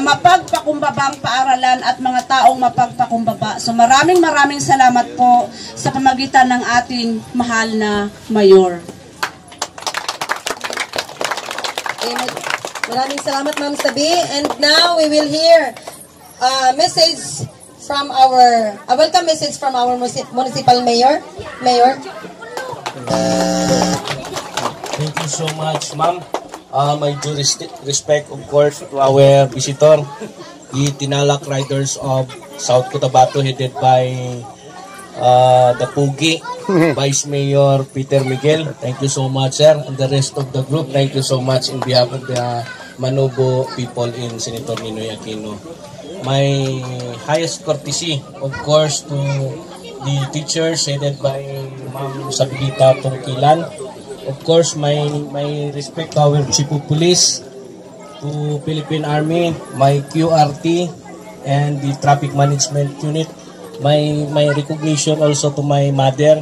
mapagpakumbabang paaralan at mga taong mapagpakumbaba. So maraming maraming salamat po sa pamagitan ng ating mahal na mayor. Mag- maraming salamat Ma'am Sabi. And now we will hear a message from our, a welcome message from our municipal mayor. Mayor. Thank you so much, ma'am. Uh, my due res- respect, of course, to our visitor, the Tinalak Riders of South Cotabato, headed by uh, the Pugi, Vice Mayor Peter Miguel. Thank you so much, sir. And the rest of the group, thank you so much in behalf of the Manobo people in Senator Ninoy Aquino. My highest courtesy, of course, to the teachers headed by Ma'am Sabilita Tungkilan. Of course, my my respect to our Chief of Police, to Philippine Army, my QRT, and the Traffic Management Unit. My my recognition also to my mother.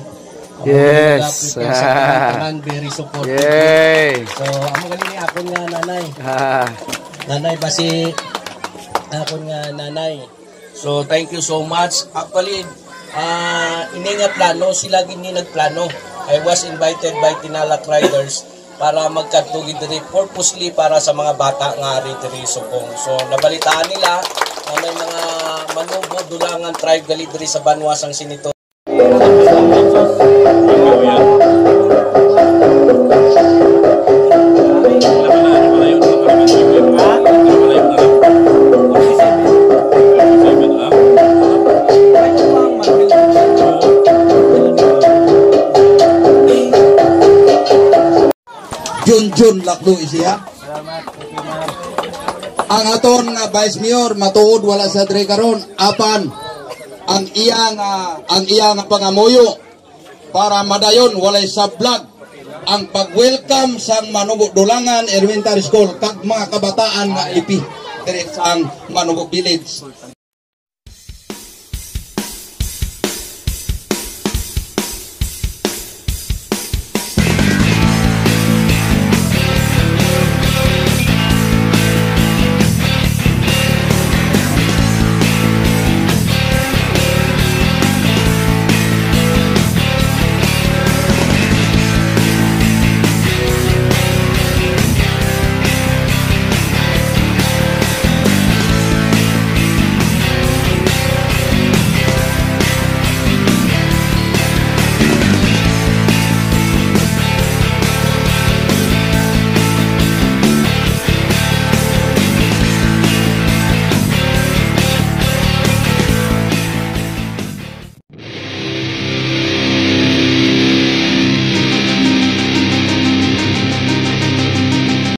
Yes. sa tanan, very supportive. Yay! So, amo gali ako nga nanay. Ah, Nanay basi ako nga nanay. So thank you so much. Actually, ah ini nga plano sila gini nagplano. I was invited by Tinalak Riders para magkatugid diri purposely para sa mga bata nga ari diri Subong. So nabalitaan nila na may mga manubo dulangan tribe gali diri sa Banwasang Sinito. Junjun Lakdo isiya. Ang aton nga Vice Mayor matuod wala sa dre karon apan ang iya nga ang iya nga pangamuyo para madayon walay sablag ang pag-welcome sang Manugo Dulangan Elementary School kag mga kabataan nga ipi dire sa Manugo Village.